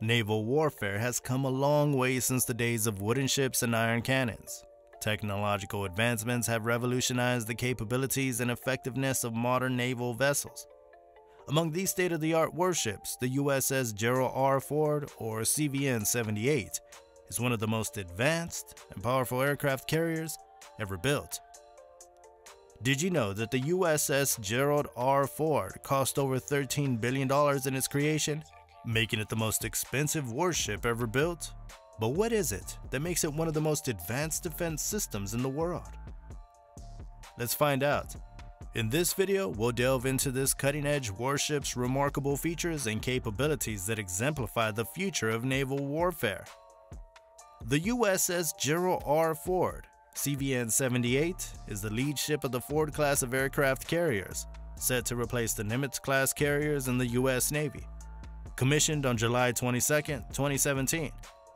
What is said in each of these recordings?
Naval warfare has come a long way since the days of wooden ships and iron cannons. Technological advancements have revolutionized the capabilities and effectiveness of modern naval vessels. Among these state of the art warships, the USS Gerald R. Ford, or CVN 78, is one of the most advanced and powerful aircraft carriers ever built. Did you know that the USS Gerald R. Ford cost over $13 billion in its creation making it the most expensive warship ever built. But what is it that makes it one of the most advanced defense systems in the world? Let's find out. In this video, we'll delve into this cutting-edge warship's remarkable features and capabilities that exemplify the future of naval warfare. The USS Gerald R. Ford, CVN-78, is the lead ship of the Ford class of aircraft carriers, set to replace the Nimitz-class carriers in the US Navy. Commissioned on July 22, 2017,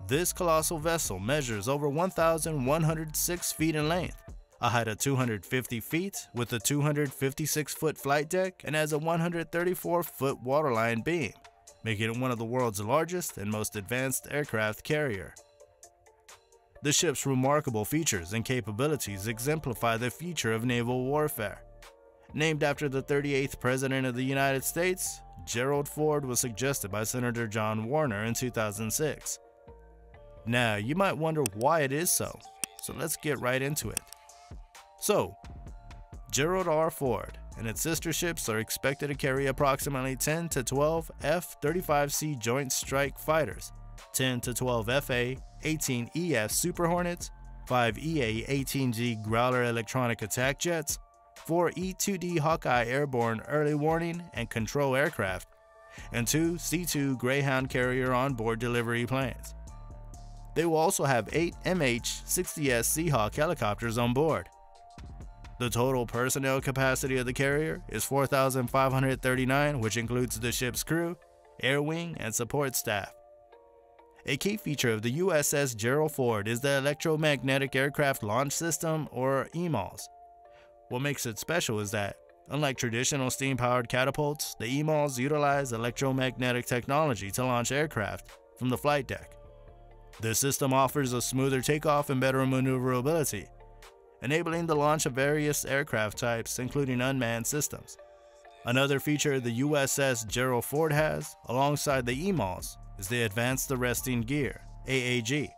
this colossal vessel measures over 1,106 feet in length, a height of 250 feet with a 256 foot flight deck, and has a 134 foot waterline beam, making it one of the world's largest and most advanced aircraft carrier. The ship's remarkable features and capabilities exemplify the future of naval warfare. Named after the 38th President of the United States, Gerald Ford was suggested by Senator John Warner in 2006. Now, you might wonder why it is so, so let's get right into it. So, Gerald R. Ford and its sister ships are expected to carry approximately 10 to 12 F-35C Joint Strike Fighters, 10 to 12 FA-18EF Super Hornets, 5 EA-18G Growler electronic attack jets, four E-2D Hawkeye airborne early warning and control aircraft, and two C-2 Greyhound carrier onboard delivery planes. They will also have eight MH-60S Seahawk helicopters on board. The total personnel capacity of the carrier is 4,539, which includes the ship's crew, air wing, and support staff. A key feature of the USS Gerald Ford is the Electromagnetic Aircraft Launch System, or EMALS. What makes it special is that, unlike traditional steam-powered catapults, the EMALS utilize electromagnetic technology to launch aircraft from the flight deck. This system offers a smoother takeoff and better maneuverability, enabling the launch of various aircraft types, including unmanned systems. Another feature the USS Gerald Ford has, alongside the EMALS, is the Advanced Arresting Gear, AAG.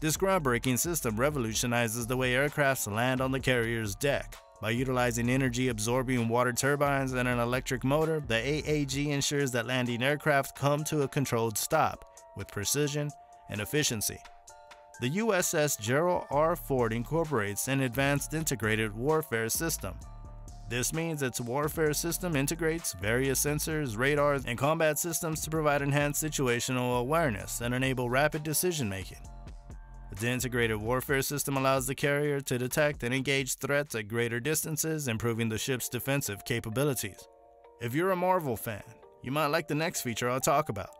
This groundbreaking system revolutionizes the way aircrafts land on the carrier's deck, by utilizing energy-absorbing water turbines and an electric motor, the AAG ensures that landing aircraft come to a controlled stop with precision and efficiency. The USS Gerald R. Ford incorporates an advanced integrated warfare system. This means its warfare system integrates various sensors, radars, and combat systems to provide enhanced situational awareness and enable rapid decision making. The integrated warfare system allows the carrier to detect and engage threats at greater distances, improving the ship's defensive capabilities. If you're a Marvel fan, you might like the next feature I'll talk about.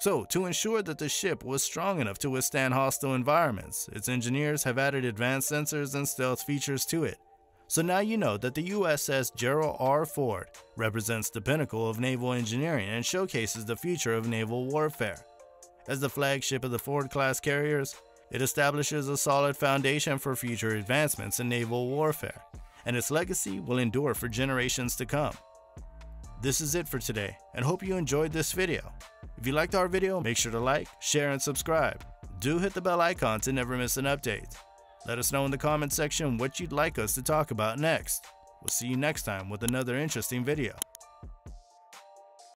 So, to ensure that the ship was strong enough to withstand hostile environments, its engineers have added advanced sensors and stealth features to it. So now you know that the USS Gerald R. Ford represents the pinnacle of naval engineering and showcases the future of naval warfare. As the flagship of the Ford class carriers, it establishes a solid foundation for future advancements in naval warfare, and its legacy will endure for generations to come. This is it for today, and hope you enjoyed this video. If you liked our video, make sure to like, share, and subscribe. Do hit the bell icon to never miss an update. Let us know in the comment section what you'd like us to talk about next. We'll see you next time with another interesting video.